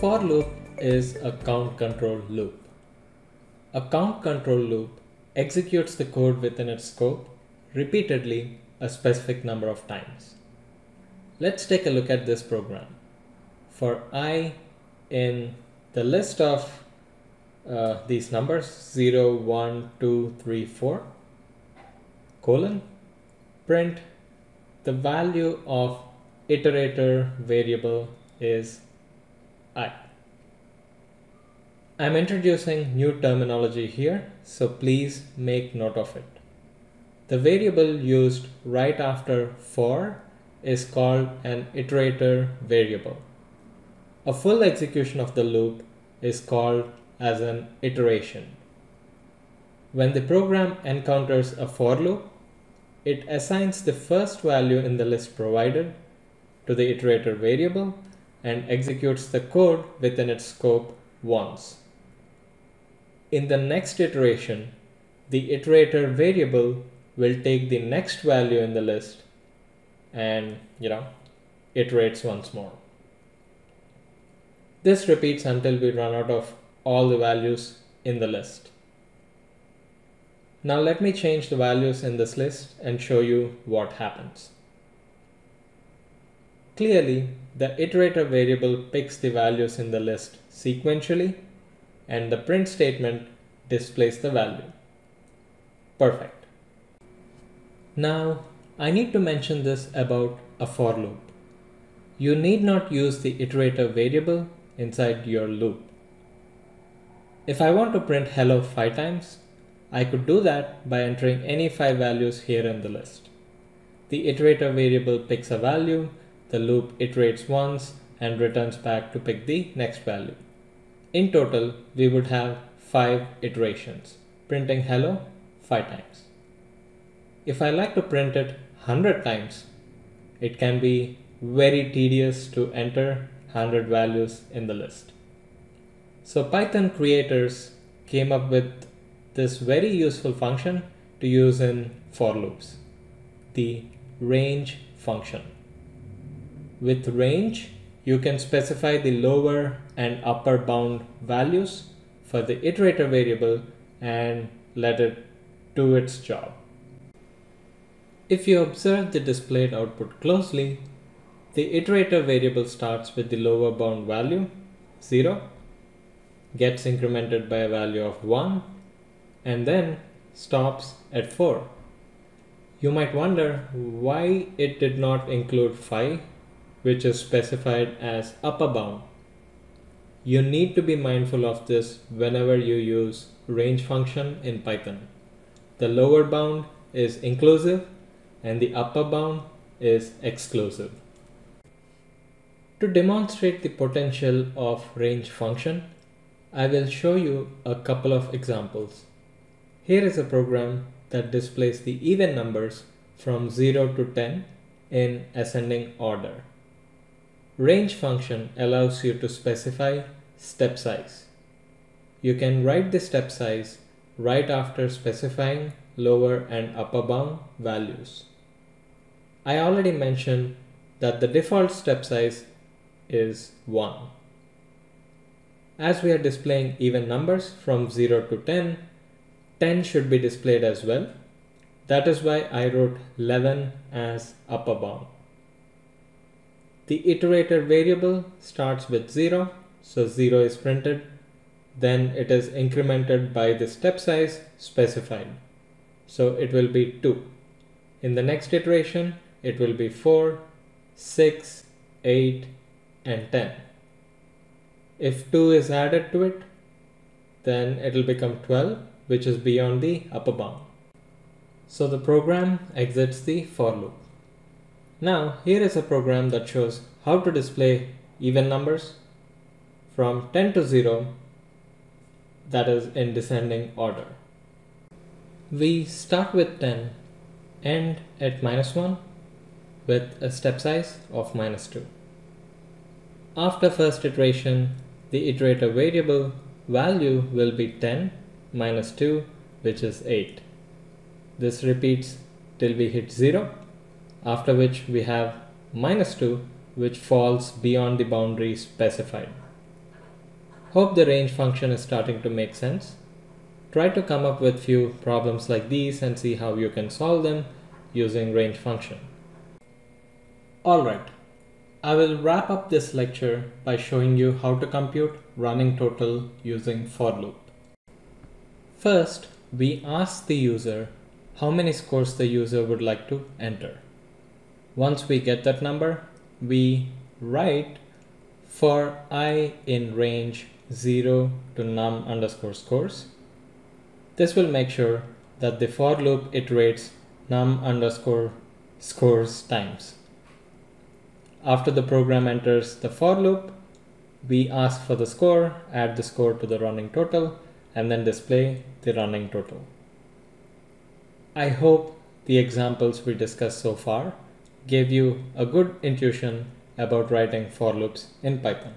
for loop is a count control loop. A count control loop executes the code within its scope repeatedly a specific number of times. Let's take a look at this program. For i in the list of uh, these numbers 0, 1, 2, 3, 4, colon, print the value of iterator variable is i. I'm introducing new terminology here, so please make note of it. The variable used right after for is called an iterator variable. A full execution of the loop is called as an iteration. When the program encounters a for loop, it assigns the first value in the list provided to the iterator variable and executes the code within its scope once. In the next iteration, the iterator variable will take the next value in the list and, you know, iterates once more. This repeats until we run out of all the values in the list. Now let me change the values in this list and show you what happens. Clearly, the iterator variable picks the values in the list sequentially and the print statement displays the value. Perfect. Now, I need to mention this about a for loop. You need not use the iterator variable inside your loop. If I want to print hello five times, I could do that by entering any five values here in the list. The iterator variable picks a value the loop iterates once and returns back to pick the next value. In total, we would have 5 iterations, printing hello 5 times. If I like to print it 100 times, it can be very tedious to enter 100 values in the list. So Python creators came up with this very useful function to use in for loops, the range function. With range, you can specify the lower and upper bound values for the iterator variable and let it do its job. If you observe the displayed output closely, the iterator variable starts with the lower bound value, 0, gets incremented by a value of 1, and then stops at 4. You might wonder why it did not include 5 which is specified as upper bound. You need to be mindful of this whenever you use range function in Python. The lower bound is inclusive and the upper bound is exclusive. To demonstrate the potential of range function, I will show you a couple of examples. Here is a program that displays the even numbers from 0 to 10 in ascending order. Range function allows you to specify step size. You can write the step size right after specifying lower and upper bound values. I already mentioned that the default step size is 1. As we are displaying even numbers from 0 to 10, 10 should be displayed as well. That is why I wrote 11 as upper bound. The iterator variable starts with 0, so 0 is printed. Then it is incremented by the step size specified. So it will be 2. In the next iteration, it will be 4, 6, 8, and 10. If 2 is added to it, then it will become 12, which is beyond the upper bound. So the program exits the for loop. Now here is a program that shows how to display even numbers from 10 to 0 that is in descending order. We start with 10, end at minus 1 with a step size of minus 2. After first iteration, the iterator variable value will be 10 minus 2 which is 8. This repeats till we hit 0 after which we have minus 2 which falls beyond the boundary specified. Hope the range function is starting to make sense. Try to come up with few problems like these and see how you can solve them using range function. Alright, I will wrap up this lecture by showing you how to compute running total using for loop. First, we ask the user how many scores the user would like to enter. Once we get that number, we write for i in range 0 to num underscore scores. This will make sure that the for loop iterates num underscore scores times. After the program enters the for loop, we ask for the score, add the score to the running total, and then display the running total. I hope the examples we discussed so far gave you a good intuition about writing for loops in Python.